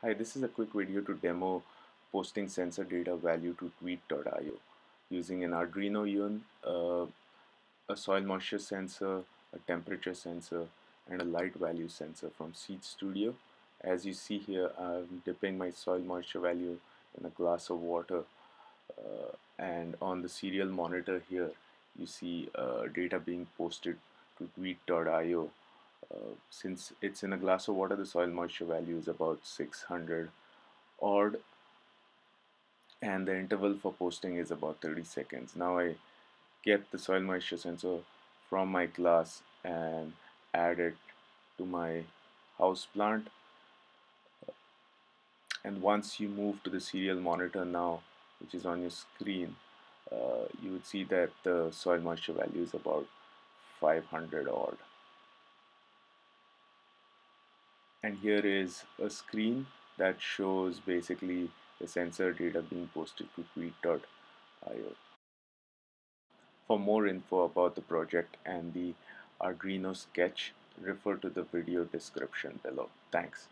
Hi, this is a quick video to demo posting sensor data value to Dweet.io using an Arduino Yun, uh, a soil moisture sensor, a temperature sensor, and a light value sensor from Seeed Studio. As you see here, I'm dipping my soil moisture value in a glass of water uh, and on the serial monitor here you see uh, data being posted to Dweet.io since it's in a glass of water the soil moisture value is about 600 odd and the interval for posting is about 30 seconds. Now I get the soil moisture sensor from my glass and add it to my house plant. And once you move to the serial monitor now which is on your screen uh, you would see that the soil moisture value is about 500 odd and here is a screen that shows basically the sensor data being posted to Dweet.io. For more info about the project and the Arduino sketch, refer to the video description below. Thanks.